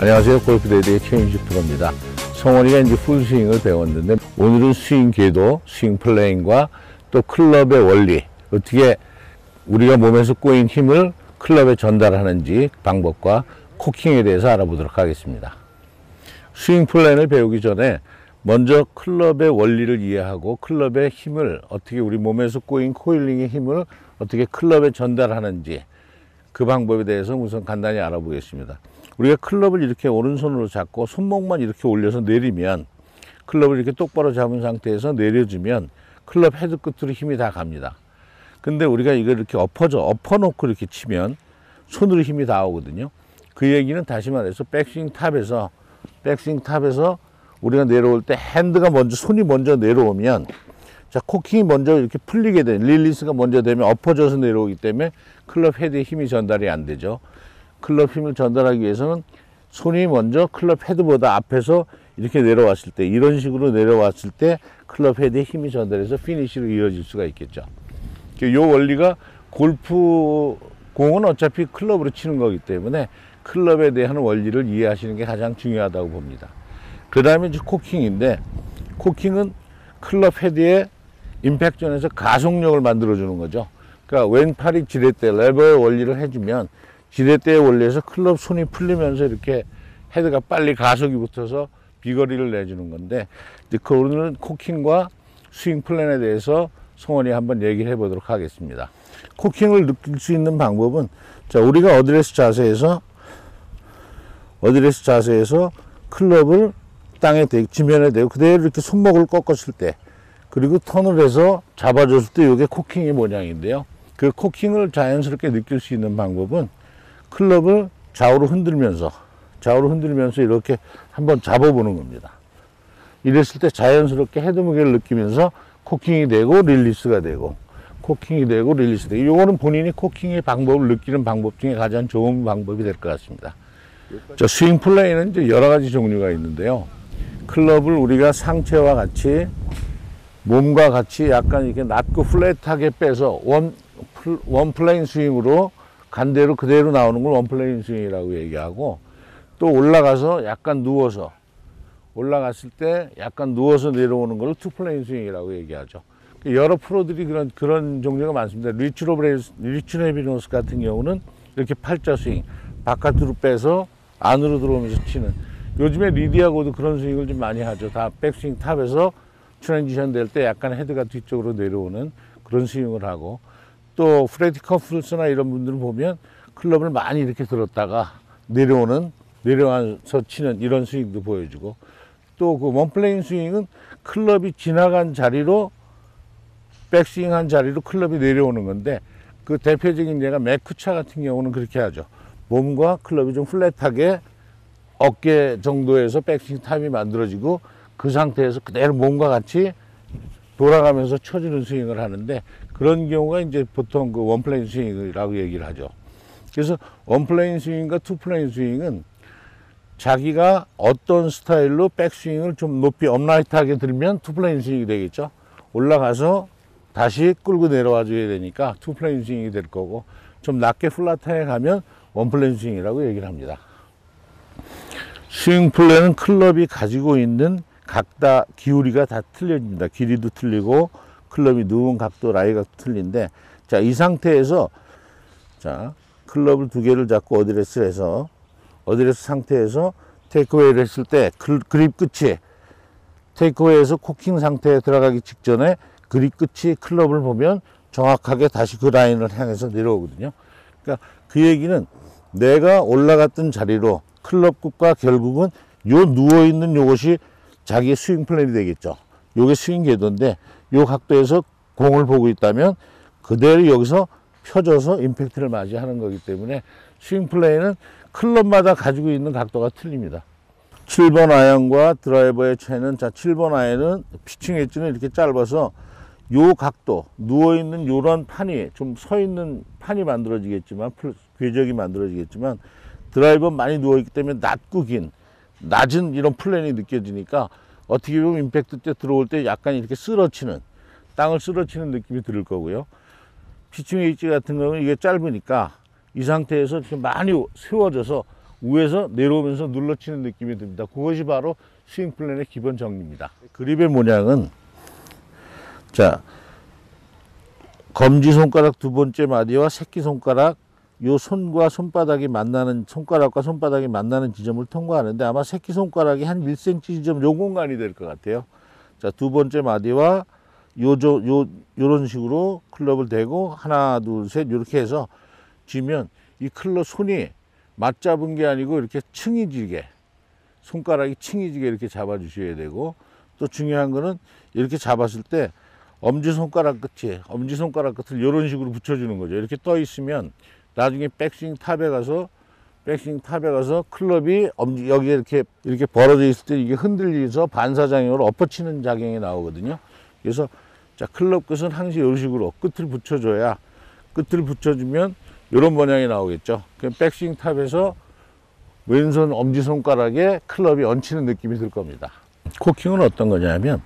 안녕하세요. 골프대디의 최윤식 프로입니다. 성원이가 이제 풀스윙을 배웠는데 오늘은 스윙 궤도, 스윙 plane과 또 클럽의 원리 어떻게 우리가 몸에서 꼬인 힘을 클럽에 전달하는지 방법과 코킹에 대해서 알아보도록 하겠습니다. 스윙 plane을 배우기 전에 먼저 클럽의 원리를 이해하고 클럽의 힘을 어떻게 우리 몸에서 꼬인 coiling의 힘을 어떻게 클럽에 전달하는지 그 방법에 대해서 우선 간단히 알아보겠습니다. 우리가 클럽을 이렇게 오른손으로 잡고 손목만 이렇게 올려서 내리면 클럽을 이렇게 똑바로 잡은 상태에서 내려주면 클럽 헤드 끝으로 힘이 다 갑니다. 근데 우리가 이걸 이렇게 엎어져 엎어놓고 이렇게 치면 손으로 힘이 다 오거든요. 그 얘기는 다시 말해서 백스윙 top에서 백스윙 top에서 우리가 내려올 때 hand가 먼저 손이 먼저 내려오면 자 코킹이 먼저 이렇게 풀리게 되는 릴리스가 먼저 되면 엎어져서 내려오기 때문에 클럽 헤드에 힘이 전달이 안 되죠. 클럽 힘을 전달하기 위해서는 손이 먼저 클럽 헤드보다 앞에서 이렇게 내려왔을 때 이런 식으로 내려왔을 때 클럽 헤드에 힘이 전달해서 피니시로 이어질 수가 있겠죠. 이 원리가 골프 공은 어차피 클럽으로 치는 거기 때문에 클럽에 대한 원리를 이해하시는 게 가장 중요하다고 봅니다. 그 다음에 이제 코킹인데 코킹은 클럽 헤드에 impact zone에서 가속력을 만들어 주는 거죠. 그러니까 왼팔이 지렛대 레버의 원리를 해주면 지렛대의 원리에서 클럽 손이 풀리면서 이렇게 헤드가 빨리 가속이 붙어서 비거리를 내주는 건데 그 오늘은 코킹과 스윙 plane에 대해서 성원이 한번 얘기를 해보도록 하겠습니다. 코킹을 느낄 수 있는 방법은 자 우리가 어드레스 자세에서 어드레스 자세에서 클럽을 땅에 대, 지면에 대고 그대로 이렇게 손목을 꺾었을 때 그리고 턴을 해서 잡아줬을 때 이게 코킹의 모양인데요. 그 코킹을 자연스럽게 느낄 수 있는 방법은 클럽을 좌우로 흔들면서 좌우로 흔들면서 이렇게 한번 잡아보는 겁니다. 이랬을 때 자연스럽게 헤드 무게를 느끼면서 코킹이 되고 릴리스가 되고 코킹이 되고 릴리스 되고 이거는 본인이 코킹의 방법을 느끼는 방법 중에 가장 좋은 방법이 될 것 같습니다. 저 스윙 plane은 이제 여러 가지 종류가 있는데요. 클럽을 우리가 상체와 같이 몸과 같이 약간 이렇게 낮고 flat하게 빼서 one, one plane 스윙으로 간 대로 그대로 나오는 걸 one plane 스윙이라고 얘기하고 또 올라가서 약간 누워서 올라갔을 때 약간 누워서 내려오는 걸 two plane 스윙이라고 얘기하죠. 여러 프로들이 그런 그런 종류가 많습니다. 리 트레비노, 리 트레비노 같은 경우는 이렇게 팔자 스윙 바깥으로 빼서 안으로 들어오면서 치는 요즘에 리디아 고도 그런 스윙을 좀 많이 하죠. 다 백스윙 top에서 transition 될 때 약간 헤드가 뒤쪽으로 내려오는 그런 스윙을 하고 또 프레디 커플스나 이런 분들을 보면 클럽을 많이 이렇게 들었다가 내려오는 내려와서 치는 이런 스윙도 보여주고 또 그 one plane 스윙은 클럽이 지나간 자리로 백스윙한 자리로 클럽이 내려오는 건데 그 대표적인 예가 맷 쿠차 같은 경우는 그렇게 하죠. 몸과 클럽이 좀 flat하게 어깨 정도에서 백스윙 타임이 만들어지고 그 상태에서 그대로 몸과 같이 돌아가면서 쳐주는 스윙을 하는데 그런 경우가 이제 보통 그 one plane 스윙이라고 얘기를 하죠. 그래서 one plane 스윙과 two plane 스윙은 자기가 어떤 스타일로 백스윙을 좀 높이 upright하게 들면 two plane 스윙이 되겠죠. 올라가서 다시 끌고 내려와 줘야 되니까 two plane 스윙이 될 거고 좀 낮게 flat하게 가면 one plane 스윙이라고 얘기를 합니다. 스윙 plane은 클럽이 가지고 있는 각도 길이가 다 틀려집니다. 길이도 틀리고 클럽이 누운 각도 lie가 틀린데 자 이 상태에서 자 클럽을 두 개를 잡고 어드레스 해서 어드레스 상태에서 takeaway를 했을 때 그립 끝이 takeaway에서 코킹 상태에 들어가기 직전에 그립 끝이 클럽을 보면 정확하게 다시 그 라인을 향해서 내려오거든요. 그러니까 그 얘기는 내가 올라갔던 자리로 클럽 끝과 결국은 요 누워 있는 요것이 자기의 스윙 plane이 되겠죠. 요게 스윙 궤도인데 요 각도에서 공을 보고 있다면 그대로 여기서 펴져서 임팩트를 맞이하는 거기 때문에 스윙 plane은 클럽마다 가지고 있는 각도가 틀립니다. 7번 아이언과 드라이버의 차이는 자 7번 아이언은 피칭 웨지는 이렇게 짧아서 요 각도 누워 있는 요런 판이 좀 서 있는 판이 만들어지겠지만 궤적이 만들어지겠지만 드라이버 많이 누워 있기 때문에 낮고 긴 낮은 이런 plane이 느껴지니까 어떻게 보면 임팩트 때 들어올 때 약간 이렇게 쓸어 치는 땅을 쓸어 치는 느낌이 들 거고요. 피칭 웨지 같은 경우는 이게 짧으니까 이 상태에서 이렇게 많이 세워져서 위에서 내려오면서 눌러치는 느낌이 듭니다. 그것이 바로 스윙 플랜의 기본 정리입니다. 그립의 모양은 자 검지 손가락 두 번째 마디와 새끼 손가락 요 손과 손바닥이 만나는 손가락과 손바닥이 만나는 지점을 통과하는데 아마 새끼 손가락이 한 1cm 지점 요 공간이 될 것 같아요. 자, 두 번째 마디와 요저 요 요런 식으로 클럽을 대고 하나 둘 셋 이렇게 해서 쥐면 이 클럽 손이 맞잡은 게 아니고 이렇게 층이 지게 손가락이 층이 지게 이렇게 잡아 주셔야 되고 또 중요한 거는 이렇게 잡았을 때 엄지손가락 끝이 엄지손가락 끝을 이런 식으로 붙여주는 거죠. 이렇게 떠 있으면 나중에 백스윙 탑에 가서 백스윙 탑에 가서 클럽이 여기에 이렇게 이렇게 벌어져 있을 때 이게 흔들리면서 반사작용으로 엎어치는 작용이 나오거든요. 그래서 자 클럽 끝은 항상 이런 식으로 끝을 붙여줘야 끝을 붙여주면 이런 모양이 나오겠죠. 그럼 백스윙 탑에서 왼손 엄지손가락에 클럽이 얹히는 느낌이 들 겁니다. 코킹은 어떤 거냐면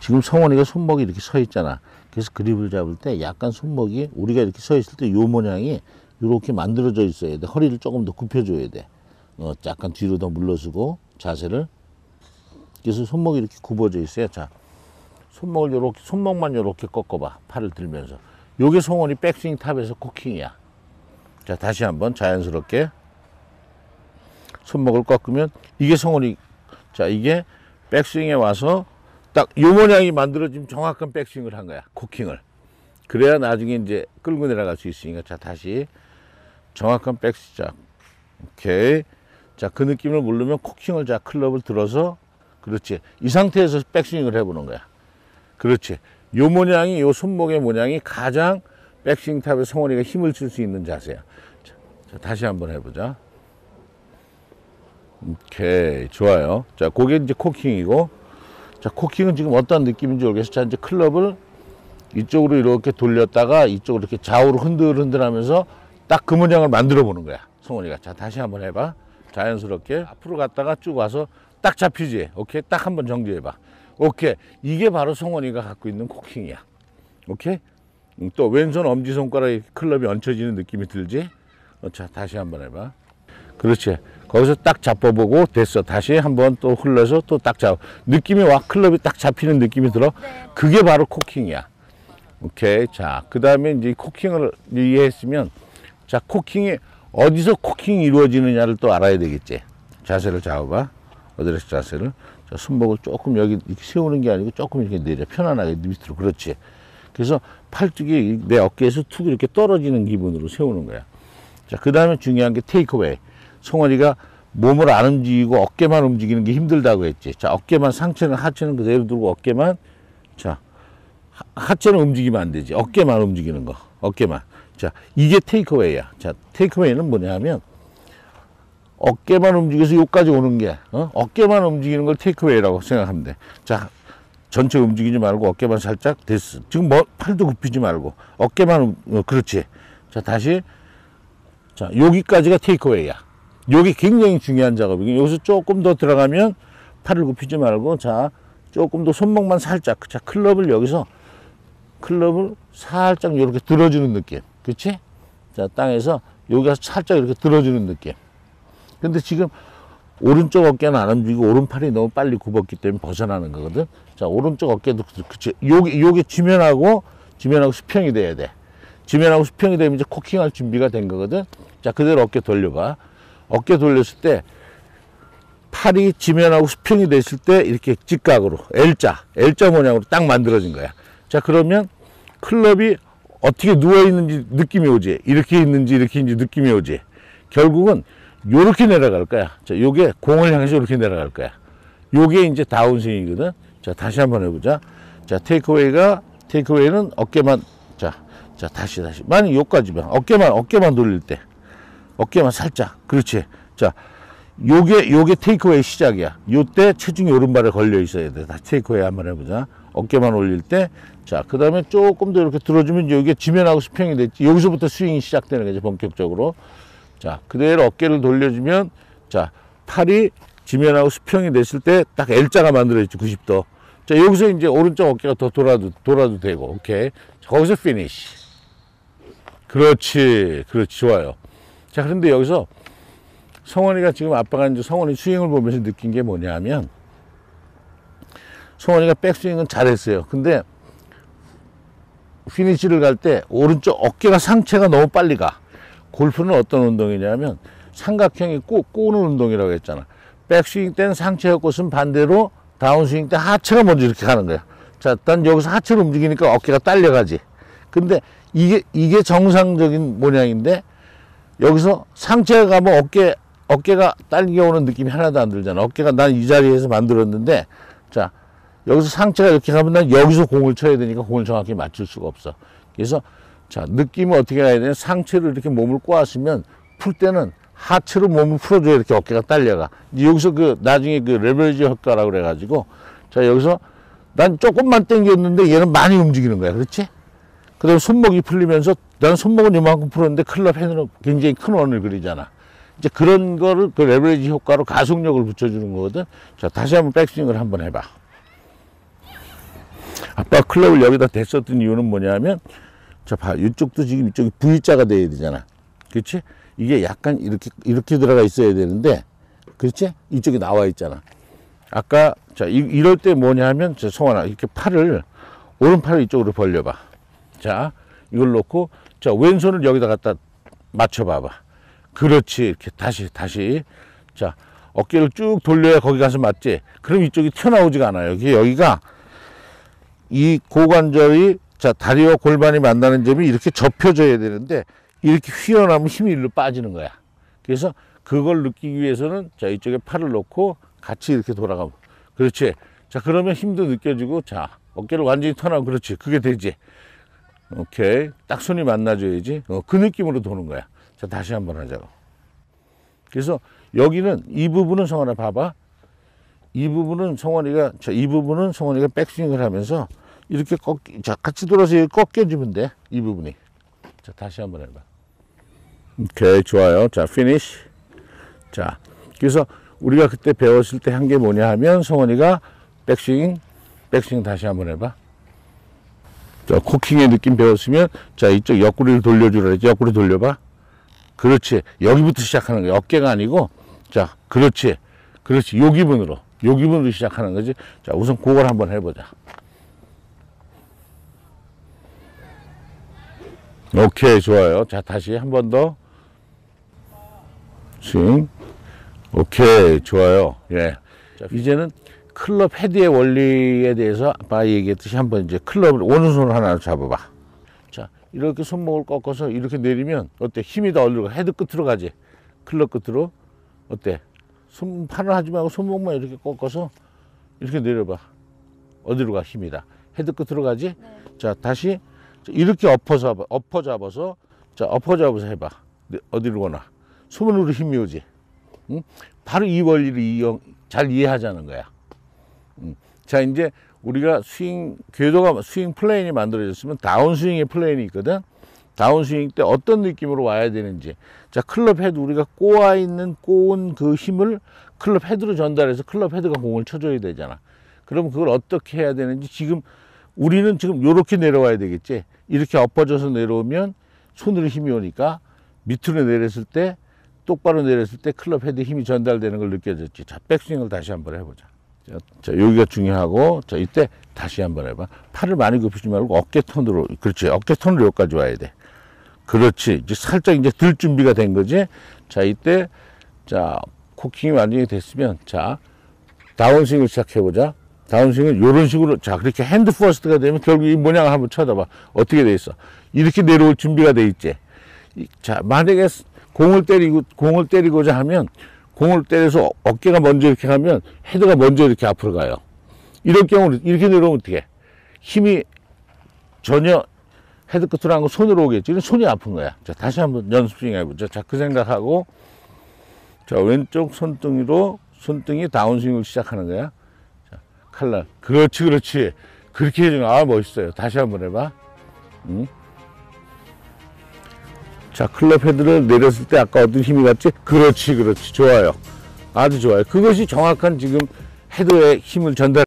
지금 성원이가 손목이 이렇게 서 있잖아. 그래서 그립을 잡을 때 약간 손목이 우리가 이렇게 서 있을 때 요 모양이 이렇게 만들어져 있어야 돼. 허리를 조금 더 굽혀줘야 돼. 어, 약간 뒤로 더 물러서고 자세를. 그래서 손목이 이렇게 굽어져 있어요. 자, 손목을 요렇게 손목만 요렇게 꺾어봐. 팔을 들면서. 요게 성원이 백스윙 탑에서 코킹이야. 자, 다시 한번 자연스럽게 손목을 꺾으면 이게 성원이 자, 이게 백스윙에 와서 딱 요 모양이 만들어지면 정확한 백스윙을 한 거야. 코킹을. 그래야 나중에 이제 끌고 내려갈 수 있으니까 자, 다시 정확한 백스작. 오케이. 자, 그 느낌을 모르면 코킹을 자, 클럽을 들어서 그렇지. 이 상태에서 백스윙을 해보는 거야. 그렇지. 요 모양이, 요 손목의 모양이 가장 백스윙 탑에 성원이가 힘을 줄 수 있는 자세야. 자, 자, 다시 한번 해보자. 오케이. 좋아요. 자, 그게 이제 코킹이고. 자, 코킹은 지금 어떤 느낌인지 모르겠어. 자, 이제 클럽을 이쪽으로 이렇게 돌렸다가 이쪽으로 이렇게 좌우로 흔들흔들 하면서 딱그 모양을 만들어 보는 거야. 성원이가. 자, 다시 한번 해봐. 자연스럽게 앞으로 갔다가 쭉 와서 딱 잡히지. 오케이. 딱 한번 정지해 봐. 오케이. 이게 바로 성원이가 갖고 있는 코킹이야. 오케이. 음, 또 왼손 엄지손가락에 클럽이 얹혀지는 느낌이 들지? 어, 자, 다시 한번 해봐. 그렇지. 거기서 딱 잡아보고 됐어. 다시 한번 또 흘러서 또 딱 잡아. 느낌이 와. 클럽이 딱 잡히는 느낌이 들어. 그게 바로 코킹이야. 오케이. 자, 그 다음에 이제 코킹을 이해했으면 자, 코킹이 어디서 코킹이 이루어지느냐를 또 알아야 되겠지. 자세를 잡아봐. 어드레스 자세를. 자, 손목을 조금 여기 이렇게 세우는 게 아니고 조금 이렇게 내려. 편안하게 밑으로. 그렇지. 그래서 팔뚝이 내 어깨에서 툭 이렇게 떨어지는 기분으로 세우는 거야. 자, 그 다음에 중요한 게 takeaway. 성원이가 몸을 안 움직이고 어깨만 움직이는 게 힘들다고 했지. 자, 어깨만 상체는 하체는 그대로 두고 어깨만 자, 하- 하체는 움직이면 안 되지. 어깨만 움직이는 거. 어깨만. 자, 이게 테이크어웨이야. 자, 테이크어웨이는 뭐냐면 어깨만 움직여서 여기까지 오는 게 어? 어깨만 움직이는 걸 테이크어웨이라고 생각하면 돼. 자, 전체 움직이지 말고 어깨만 살짝 됐어. 지금 뭐 팔도 굽히지 말고 어깨만 움- 어, 그렇지. 자, 다시 자, 여기까지가 테이크어웨이야. 여기 굉장히 중요한 작업이고 여기서 조금 더 들어가면 팔을 굽히지 말고 자, 조금 더 손목만 살짝 자, 클럽을 여기서 클럽을 살짝 이렇게 들어주는 느낌. 그렇지? 자, 땅에서 여기가 살짝 이렇게 들어주는 느낌. 근데 지금 오른쪽 어깨는 안 움직이고 오른팔이 너무 빨리 굽었기 때문에 벗어나는 거거든. 자, 오른쪽 어깨도 그- 그치. 요게, 요게 지면하고, 지면하고 수평이 돼야 돼. 지면하고 수평이 되면 이제 코킹할 준비가 된 거거든. 자, 그대로 어깨 돌려봐. 어깨 돌렸을 때 팔이 지면하고 수평이 됐을 때 이렇게 직각으로 L자, L자 모양으로 딱 만들어진 거야. 자, 그러면 클럽이 어떻게 누워 있는지 느낌이 오지. 이렇게 있는지 이렇게 있는지 느낌이 오지. 결국은 요렇게 내려갈 거야. 자, 요게 공을 향해서 이렇게 내려갈 거야. 요게 이제 다운스윙이거든. 자, 다시 한번 해보자. 자, 테이크어웨이가, 테이크어웨이는 어깨만, 자, 자, 다시, 다시. 만약 요까지만, 어깨만, 어깨만 돌릴 때. 어깨만 살짝. 그렇지. 자, 요게, 요게 테이크어웨이 시작이야. 요때 체중이 오른발에 걸려 있어야 돼. 다 테이크어웨이 한번 해보자. 어깨만 올릴 때. 자, 그 다음에 조금 더 이렇게 들어주면 여기에 지면하고 수평이 됐지. 여기서부터 스윙이 시작되는 거지, 본격적으로. 자, 그대로 어깨를 돌려주면, 자, 팔이 지면하고 수평이 됐을 때 딱 L자가 만들어졌지, 90도. 자, 여기서 이제 오른쪽 어깨가 더 돌아도, 돌아도 되고, 오케이. 자, 거기서 피니시. 그렇지, 그렇지, 좋아요. 자, 그런데 여기서 성원이가 지금 아빠가 이제 성원이 스윙을 보면서 느낀 게 뭐냐면 성원이가 백스윙은 잘했어요. 근데 피니시를 갈 때 오른쪽 어깨가 상체가 너무 빨리 가. 골프는 어떤 운동이냐면 삼각형이 꼬, 꼬는 운동이라고 했잖아. 백스윙 때는 상체가 꼬으면 반대로 다운스윙 때 하체가 먼저 이렇게 가는 거야. 자, 난 여기서 하체를 움직이니까 어깨가 딸려가지. 근데 이게, 이게 정상적인 모양인데 여기서 상체가 가면 어깨, 어깨가 딸려오는 느낌이 하나도 안 들잖아. 어깨가 난 이 자리에서 만들었는데 자, 여기서 상체가 이렇게 가면 난 여기서 공을 쳐야 되니까 공을 정확히 맞출 수가 없어. 그래서 자, 느낌은 어떻게 가야 되냐. 상체로 이렇게 몸을 꼬았으면 풀 때는 하체로 몸을 풀어줘야 이렇게 어깨가 딸려가. 여기서 그 나중에 그 레버리지 효과라고 그래가지고 자, 여기서 난 조금만 당겼는데 얘는 많이 움직이는 거야. 그렇지? 그 다음에 손목이 풀리면서 나는 손목은 이만큼 풀었는데 클럽 헤드는 굉장히 큰 원을 그리잖아. 이제 그런 거를 그 레버리지 효과로 가속력을 붙여주는 거거든. 자, 다시 한번 백스윙을 한번 해봐. 아빠 클럽을 여기다 댔었던 이유는 뭐냐면, 자, 봐. 이쪽도 지금 이쪽이 V자가 돼야 되잖아. 그렇지? 이게 약간 이렇게, 이렇게 들어가 있어야 되는데, 그렇지? 이쪽이 나와 있잖아. 아까, 자, 이, 이럴 때 뭐냐 하면, 자, 성환아, 이렇게 팔을, 오른팔을 이쪽으로 벌려봐. 자, 이걸 놓고, 자, 왼손을 여기다 갖다 맞춰봐봐. 그렇지. 이렇게 다시, 다시. 자, 어깨를 쭉 돌려야 거기 가서 맞지? 그럼 이쪽이 튀어나오지가 않아요. 여기, 여기가 이 고관절이 자 다리와 골반이 만나는 점이 이렇게 접혀져야 되는데 이렇게 휘어나면 힘이 일로 빠지는 거야. 그래서 그걸 느끼기 위해서는 자 이쪽에 팔을 놓고 같이 이렇게 돌아가고 그렇지. 자 그러면 힘도 느껴지고 자 어깨를 완전히 턴하고 그렇지. 그게 되지. 오케이 딱 손이 만나줘야지. 어, 그 느낌으로 도는 거야. 자 다시 한번 하자고. 그래서 여기는 이 부분은 성원아 봐봐. 이 부분은 성원이가 자 이 부분은 성원이가 백스윙을 하면서 이렇게 꺾, 자, 같이 돌아서 꺾여주면 돼. 이 부분이. 자, 다시 한번 해봐. 오케이, 좋아요. 자, 피니시. 자, 그래서 우리가 그때 배웠을 때 한 게 뭐냐 하면 성원이가 백스윙, 백스윙 다시 한번 해봐. 자, 코킹의 느낌 배웠으면 자, 이쪽 옆구리를 돌려주라 그랬지. 옆구리 돌려봐. 그렇지. 여기부터 시작하는 거야. 어깨가 아니고. 자, 그렇지. 그렇지. 요 기분으로. 요 기분으로 시작하는 거지. 자, 우선 그걸 한번 해보자. 오케이 좋아요. 자 다시 한 번 더. 스윙 오케이 좋아요. 예. 자, 이제는 클럽 헤드의 원리에 대해서 아까 얘기했듯이 한번 이제 클럽을 오른손을 하나 잡아봐. 자 이렇게 손목을 꺾어서 이렇게 내리면 어때? 힘이 더 어디로 가 헤드 끝으로 가지. 클럽 끝으로. 어때? 손 팔을 하지 말고 손목만 이렇게 꺾어서 이렇게 내려봐. 어디로 가? 힘이 다. 헤드 끝으로 가지? 네. 자 다시 이렇게 엎어서 엎어 잡아서 자 엎어 잡아서 해봐. 네, 어디로 가나. 손으로 힘이 오지. 응? 바로 이 원리를 이용, 잘 이해하자는 거야. 응. 자 이제 우리가 스윙 궤도가 스윙 plane이 만들어졌으면 다운 스윙의 plane이 있거든. 다운 스윙 때 어떤 느낌으로 와야 되는지. 자 클럽 헤드 우리가 꼬아 있는 꼬은 그 힘을 클럽 헤드로 전달해서 클럽 헤드가 공을 쳐줘야 되잖아. 그럼 그걸 어떻게 해야 되는지 지금 우리는 지금 이렇게 내려와야 되겠지. 이렇게 엎어져서 내려오면 손으로 힘이 오니까 밑으로 내렸을 때 똑바로 내렸을 때 클럽 헤드 힘이 전달되는 걸 느껴졌지. 자, 백스윙을 다시 한번 해보자. 자, 자, 여기가 중요하고, 자, 이때 다시 한번 해봐. 팔을 많이 굽히지 말고 어깨 turn으로, 그렇지. 어깨 turn으로 여기까지 와야 돼. 그렇지. 이제 살짝 이제 들 준비가 된 거지. 자, 이때, 자, 코킹이 완전히 됐으면, 자, 다운스윙을 시작해보자. 다운 스윙은 이런 식으로 자 그렇게 hand first가 되면 결국 이 모양을 한번 쳐다봐. 어떻게 돼 있어? 이렇게 내려올 준비가 돼 있지. 이- 자 만약에 스- 공을 때리고 공을 때리고자 하면 공을 때려서 어깨가 먼저 이렇게 가면 헤드가 먼저 이렇게 앞으로 가요. 이럴 경우는 이렇게 내려오면 어떻게 힘이 전혀 헤드 끝으로 안 가고 손으로 오겠지. 손이 아픈 거야. 자 다시 한번 연습 좀 해보자. 자 그 생각하고. 자 왼쪽 손등으로 손등이 다운스윙을 시작하는 거야 칼날. 그렇지, 그렇지. 그렇게 해주면, 아, 멋있어요. 다시 한번 해봐. 응? 자, 클럽 헤드를 내렸을 때 아까 어떤 힘이 갔지? 그렇지, 그렇지. 좋아요. 아주 좋아요. 그것이 정확한 지금 헤드의 힘을 전달.